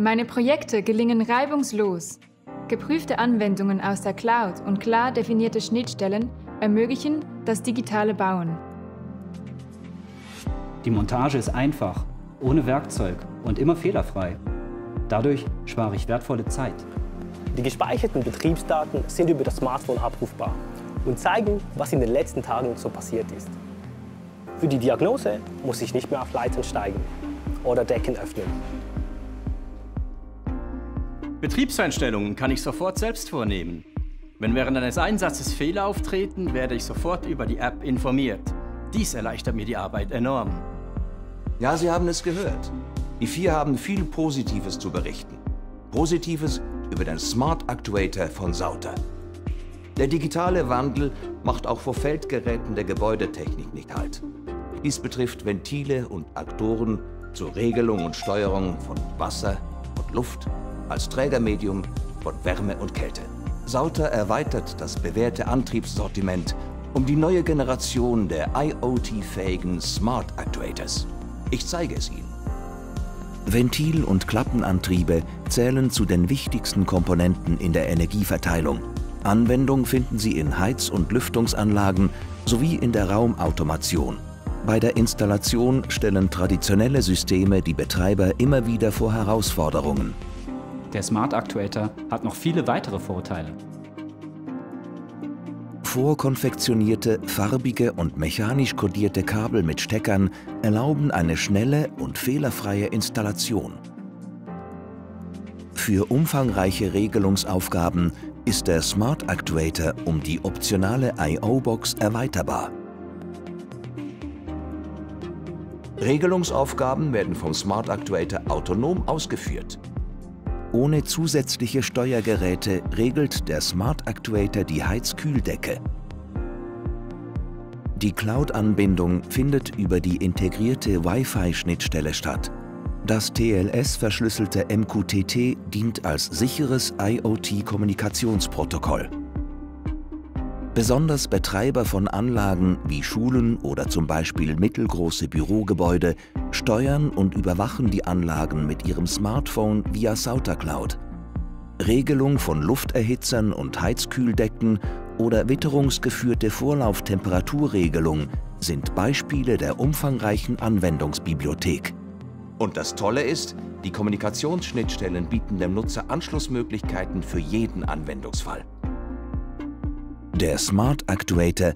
Meine Projekte gelingen reibungslos. Geprüfte Anwendungen aus der Cloud und klar definierte Schnittstellen ermöglichen das digitale Bauen. Die Montage ist einfach, ohne Werkzeug und immer fehlerfrei. Dadurch spare ich wertvolle Zeit. Die gespeicherten Betriebsdaten sind über das Smartphone abrufbar und zeigen, was in den letzten Tagen so passiert ist. Für die Diagnose muss ich nicht mehr auf Leitern steigen oder Decken öffnen. Betriebseinstellungen kann ich sofort selbst vornehmen. Wenn während eines Einsatzes Fehler auftreten, werde ich sofort über die App informiert. Dies erleichtert mir die Arbeit enorm. Ja, Sie haben es gehört. Die vier haben viel Positives zu berichten. Positives über den Smart Actuator von Sauter. Der digitale Wandel macht auch vor Feldgeräten der Gebäudetechnik nicht Halt. Dies betrifft Ventile und Aktoren zur Regelung und Steuerung von Wasser und Luft als Trägermedium von Wärme und Kälte. Sauter erweitert das bewährte Antriebssortiment um die neue Generation der IoT-fähigen Smart Actuators. Ich zeige es Ihnen. Ventil- und Klappenantriebe zählen zu den wichtigsten Komponenten in der Energieverteilung. Anwendung finden sie in Heiz- und Lüftungsanlagen sowie in der Raumautomation. Bei der Installation stellen traditionelle Systeme die Betreiber immer wieder vor Herausforderungen. Der Smart Actuator hat noch viele weitere Vorteile. Vorkonfektionierte, farbige und mechanisch kodierte Kabel mit Steckern erlauben eine schnelle und fehlerfreie Installation. Für umfangreiche Regelungsaufgaben ist der Smart Actuator um die optionale I.O.-Box erweiterbar. Regelungsaufgaben werden vom Smart Actuator autonom ausgeführt. Ohne zusätzliche Steuergeräte regelt der Smart Actuator die Heizkühldecke. Die Cloud-Anbindung findet über die integrierte Wi-Fi-Schnittstelle statt. Das TLS-verschlüsselte MQTT dient als sicheres IoT-Kommunikationsprotokoll. Besonders Betreiber von Anlagen wie Schulen oder zum Beispiel mittelgroße Bürogebäude steuern und überwachen die Anlagen mit ihrem Smartphone via Sauter Cloud. Regelung von Lufterhitzern und Heizkühldecken oder witterungsgeführte Vorlauftemperaturregelung sind Beispiele der umfangreichen Anwendungsbibliothek. Und das Tolle ist, die Kommunikationsschnittstellen bieten dem Nutzer Anschlussmöglichkeiten für jeden Anwendungsfall. Der Smart Actuator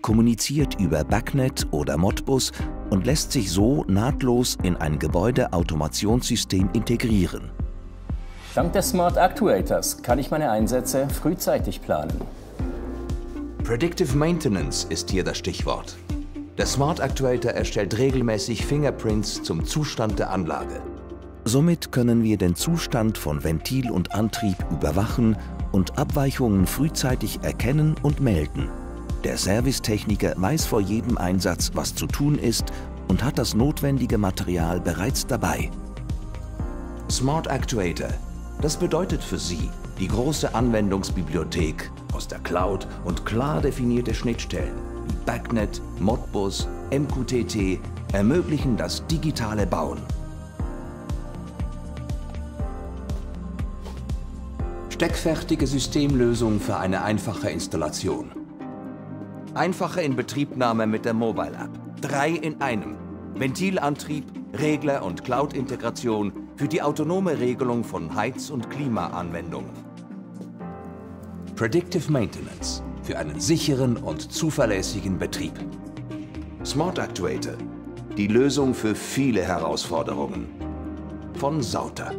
kommuniziert über Backnet oder Modbus und lässt sich so nahtlos in ein Gebäudeautomationssystem integrieren. Dank des Smart Actuators kann ich meine Einsätze frühzeitig planen. Predictive Maintenance ist hier das Stichwort. Der Smart Actuator erstellt regelmäßig Fingerprints zum Zustand der Anlage. Somit können wir den Zustand von Ventil und Antrieb überwachen und Abweichungen frühzeitig erkennen und melden. Der Servicetechniker weiß vor jedem Einsatz, was zu tun ist und hat das notwendige Material bereits dabei. Smart Actuator. Das bedeutet für Sie die große Anwendungsbibliothek aus der Cloud und klar definierte Schnittstellen wie Backnet, Modbus, MQTT ermöglichen das digitale Bauen. Steckfertige Systemlösung für eine einfache Installation. Einfache Inbetriebnahme mit der Mobile App. Drei in einem. Ventilantrieb, Regler und Cloud-Integration für die autonome Regelung von Heiz- und Klimaanwendungen. Predictive Maintenance für einen sicheren und zuverlässigen Betrieb. Smart Actuator, die Lösung für viele Herausforderungen. Von Sauter.